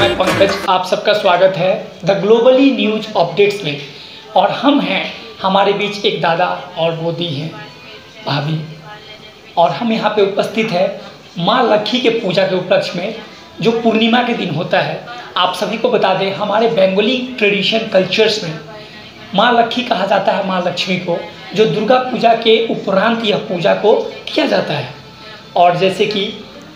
मैं पंकज, आप सबका स्वागत है द ग्लोबली न्यूज़ अपडेट्स में। और हम हैं, हमारे बीच एक दादा और वो दी हैं, भाभी। और हम यहाँ पे उपस्थित है माँ लक्खी के पूजा के उपलक्ष्य में, जो पूर्णिमा के दिन होता है। आप सभी को बता दें, हमारे बंगाली ट्रेडिशन कल्चर्स में, माँ लक्खी कहा जाता है माँ लक्ष्मी को, जो दुर्गा पूजा के उपरांत यह पूजा को किया जाता है। और जैसे कि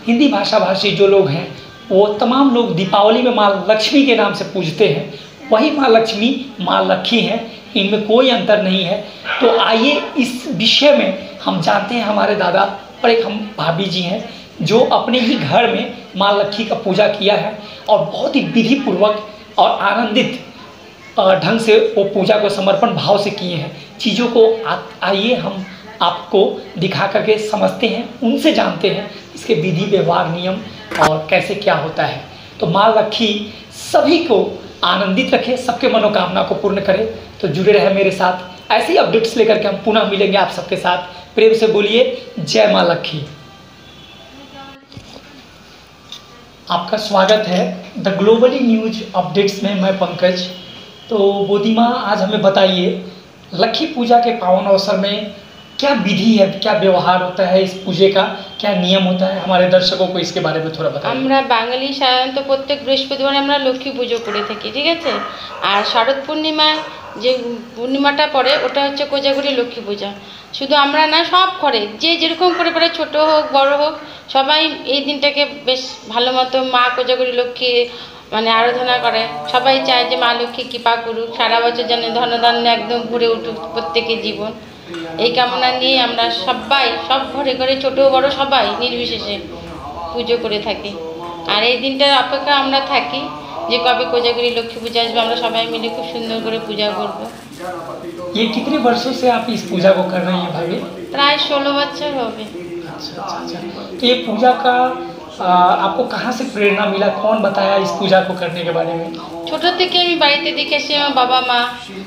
हिंदी भाषा भाषी जो लोग हैं वो तमाम लोग दीपावली में माँ लक्ष्मी के नाम से पूजते हैं। वही माँ लक्ष्मी, माँ लक्खी हैं। इनमें कोई अंतर नहीं है। तो आइए इस विषय में हम जानते हैं हमारे दादा और एक हम भाभी जी हैं, जो अपने ही घर में माँ लक्खी का पूजा किया है और बहुत ही विधि पूर्वक और आनंदित ढंग से वो पूजा को समर्पण भाव से किए हैं। चीज़ों को आइए हम आपको दिखा करके समझते हैं, उनसे जानते हैं। इसके विधि, व्यवहार, नियम और कैसे क्या होता है। तो माँ लक्ष्मी सभी को आनंदित रखे, सबके मनोकामना को पूर्ण करे। तो जुड़े रहे मेरे साथ। ऐसे ही अपडेट्स लेकर के हम पुनः मिलेंगे आप सबके साथ। प्रेम से बोलिए, जय माँ लक्खी। आपका स्वागत है द ग्लोबली न्यूज़ अपडेट्स में मैं पंकज। तो बोधीमा, आज हमें बताइए, लक्खी पूजा के पावन अवसर में क्या विधि है क्या व्यवहार होता है इस पूजे का क्या नियम होता है हमारे दर्शकों को इसके बारे में थोड़ा बताइए আমরা বাঙালি সাধারণত প্রত্যেক বৃহস্পতিবার আমরা লক্ষ্মী পুজো করে থাকি ঠিক আছে আর শারদ পূর্ণিমায় যে পূর্ণিমাটা পড়ে ওটা হচ্ছে কোজাগরি লক্ষ্মী পূজা শুধু আমরা না সব করে যে যেরকম করে পারে ছোট হোক বড় হোক সবাই এই দিনটাকে বেশ ভালো মতো মা কোজাগরি লক্ষ্মী মানে আরাধনা করে সবাই চায় যে মা লক্ষ্মী কৃপা করুক সারা বছর যেন ধনধান্য একদম ভরে উঠুক প্রত্যেকের জীবন এই কামনা নিয়ে আমরা সবাই সব ঘরে ঘরে ছোট বড় সবাই নির্বিশেষে পুজো করে থাকি আর এই দিনটার অপেক্ষা আমরা থাকি যে কবে কোজাগরি লক্ষ্মী পূজা আসবে আমরা সবাই মিলে খুব সুন্দর করে পূজা করব ये कितने वर्षों से आप इस पूजा को कर रही हैं भाभी প্রায় ষোলো বছর হবে अच्छा अच्छा अच्छा तो ये पूजा का आ, आपको कहाँ से प्रेरणा मिला कौन बताया इस पूजा को करने के बारे में ছোট থেকে আমি বাড়িতে দেখেছি আমার বাবা মা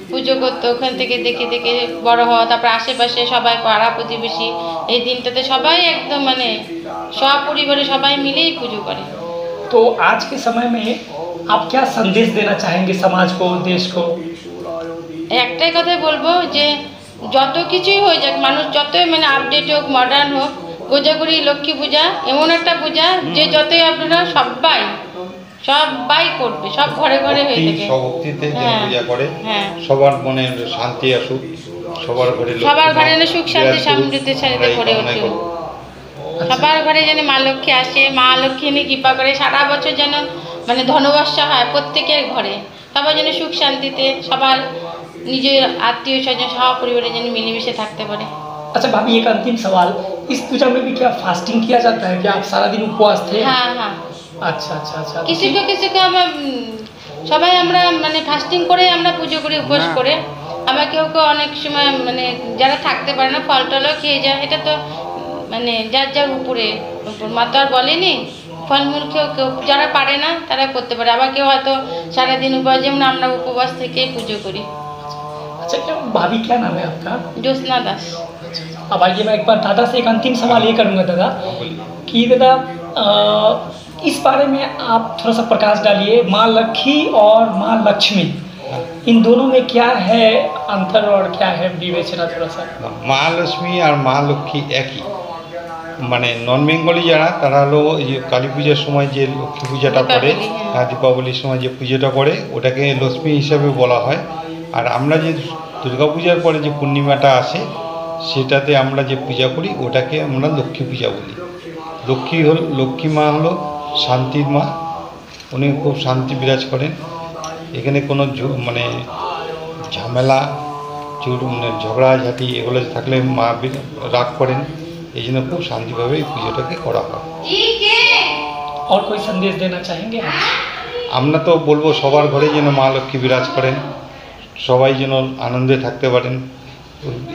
পুজো করতো ওখান থেকে দেখে দেখে বড় হওয়া তারপর আশেপাশে সবাই পাড়া প্রতিবেশী এই দিনটাতে সবাই একদম মানে সপরিবারে সবাই মিলেই পুজো করে तो आज के समय में आप क्या संदेश देना चाहेंगे समाज को देश को একটাই কথাই বলবো যে যত কিছুই হয়ে যাক মানুষ যতই মানে আপডেট হোক মডার্ন হোক কোজাগুড়ি লক্ষ্মী পূজা এমন একটা পূজা যে যতই আপনারা সবাই সবাই করবে সব ঘরে ঘরে হয়ে ভক্তি থাকে স্বভক্তিতে যে হ্যাঁ, পূজা করে হ্যাঁ। সবার মনে শান্তি আসুক সবার ঘরে লক্ষ্মী সবার ঘরে মা যেন সুখ শান্তি বিরাজ করুক, সমৃদ্ধির সাথে আমরা এই ভরে কামনাই ওঠে। করব। সবার ঘরে যেন মা লক্ষ্মী আসে মা লক্ষ্মী নিয়ে কৃপা করে সারা বছর যেন মানে ধনবর্ষা হয় প্রত্যেকের ঘরে সবাই যেন সুখ শান্তিতে সবার নিজের আত্মীয় স্বজন সহ পরিবারে যেন মিলেমিশে থাকতে পারে अच्छा भाभी एक अंतिम सवाल इस पूजा में भी क्या फास्टिंग किया जाता है क्या आप सारा दिन उपवास थे হ্যাঁ হ্যাঁ अच्छा अच्छा अच्छा तो কিছু কেউ কিছু কেউ আবার উম, সবাই আমরা মানে ফাস্টিং করে আমরা পুজো করি উপোস করে আবার কেউ কেউ অনেক সময় মানে যারা থাকতে পারে না ফল টলও খেয়ে যায় এটা তো উম, মানে যার যার উপরে উপর মা তো আর বলেনি ফলমূল কেউ কেউ যারা পারে না তারা করতে পারে আবার কেউ হয়তো সারাদিন উপবাস যেমন আমরা উপবাস থেকেই পুজো করি अच्छा क्या भाभी क्या नाम है आपका জ্যোৎস্না দাস अब आइए मैं एक बार दादा से एक अंतिम सवाल ये करूँगा दादा कि दादा अ, इस बारे में आप थोड़ा सा प्रकाश डालिए माँ लक्ष्मी और माँ लक्ष्मी इन दोनों में क्या है अंतर और क्या है विवेचना थोड़ा सा মা লক্ষ্মী আর মা লক্ষ্মী একই মানে নন বেঙ্গলি যারা তারা হলো এই যে কালী পূজার সময় যে লক্ষ্মী পূজাটা করে দীপাবলি, হ্যাঁ। হ্যাঁ, দীপাবলির সময় যে পুজোটা করে ওটাকে লক্ষ্মী হিসাবে বলা হয় আর আমরা যে দুর্গা পূজার পরে যে পূর্ণিমাটা আসে সেটাতে আমরা যে পূজা করি ওটাকে আমরা লক্ষ্মী পূজা বলি লক্ষ্মী হল লক্ষ্মী মা হলো শান্তির মা উনি খুব শান্তি বিরাজ করেন এখানে কোনো ঝু- মানে ঝামেলা চুর মানে ঝগড়াঝাটি এগুলো থাকলে মা বি- রাগ করেন এই জন্য খুব শান্তিভাবে এই পুজোটাকে করা হয় और कोई संदेश देना चाहेंगे আমরা তো বলবো সবার ঘরে যেন মা লক্ষ্মী বিরাজ করেন সবাই যেন আনন্দে থাকতে পারেন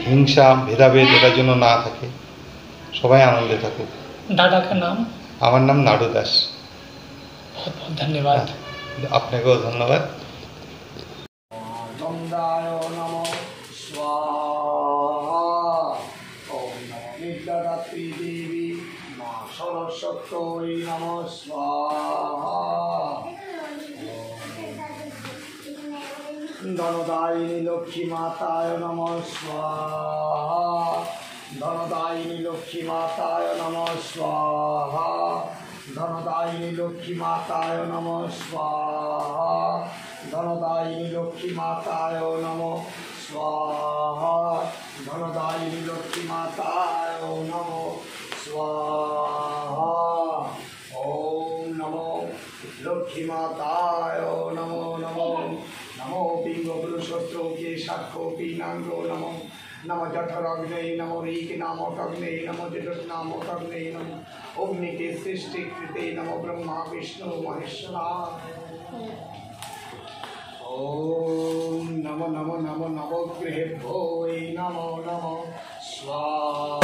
হিংসা ভেদাভেদ এটা যেন না থাকে সবাই আনন্দে থাকুক दादा का नाम আমার নাম নাড়ু দাস। ধন্যবাদ। হ্যাঁ, আপনাকেও ধন্যবাদ। দেবী লক্ষ্মী মাতায় নম ধনদায়িনী লক্ষ্মী মাতায় নম স্বাহা ধনদায়িনী লক্ষ্মী মাতায় নম স্বাহা ধনদায়িনী লক্ষ্মী মাতায় নম স্বাহা ধনদায়িনী লক্ষ্মী মাতায় নম স্বাহা ওম নমো লক্ষ্মী মাতায় নমো নমো নমো পিঙ্গ পুরুষোত্তকে সাক্ষ্য পিনাঙ্গ নমো নম জঠরগ্নে নম ঋক নাম কগ্নে নম জট নাম কগ্নে নম অগ্নিকে সৃষ্টি কৃতে নম ব্রহ্মা বিষ্ণু মহেশ্বরা ওম নম নম নম নবগ্রহেভ্যো এই নমো নমো স্বাহা নীলগিরি